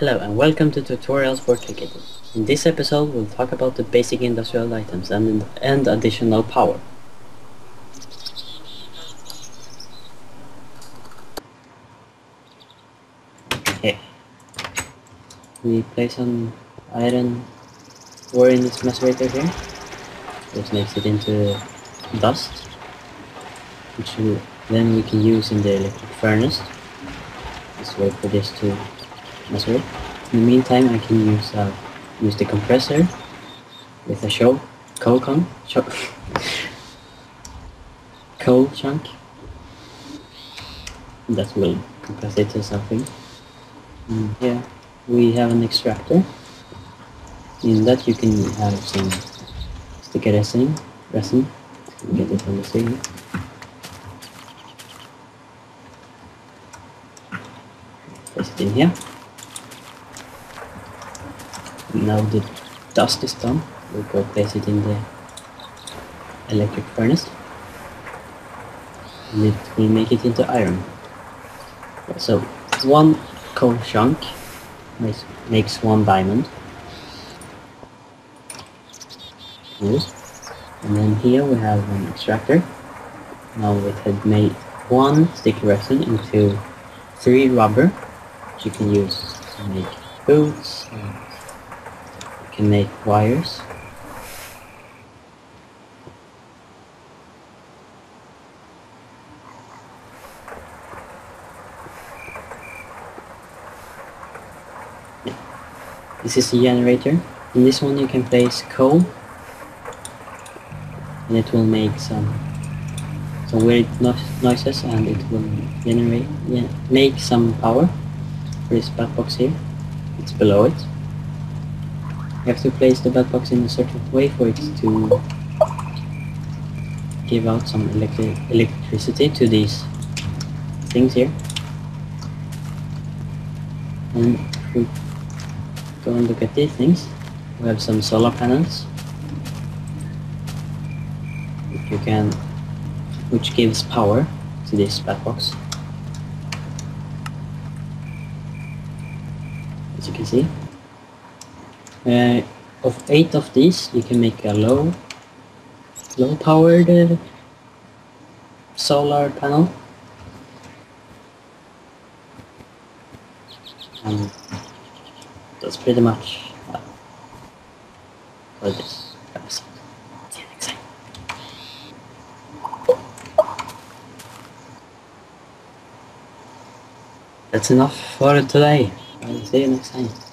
Hello and welcome to Tutorials for Ticketing. In this episode we'll talk about the basic industrial items and, and additional power. Okay. We place some iron ore in this macerator here. This makes it into dust, which we, then we can use in the electric furnace. Just wait for this to macerate. In the meantime, I can use uh, use the compressor with a show coal con cho coal chunk that will compress it to something. And here we have an extractor. In that you can have some sticky resin, resin. Get it from the ceiling. Place it in here. Now the dust is done. We'll go place it in the electric furnace. And it will make it into iron. So one coal chunk makes, makes one diamond. Use. And then here we have an extractor. Now it had made one sticky resin into three rubber, which you can use to make boots, and can make wires. This is the generator. In this one you can place coal and it will make some some weird no noises and it will generate yeah, make some power for this bat box here. It's below it. You have to place the bat box in a certain way for it to give out some electri electricity to these things here. And if we go and look at these things, we have some solar panels you can which gives power to this bat box as you can see uh, of eight of these you can make a low low powered uh, solar panel and that's pretty much uh, for this episode see you next time That's enough for today. I'll see you next time.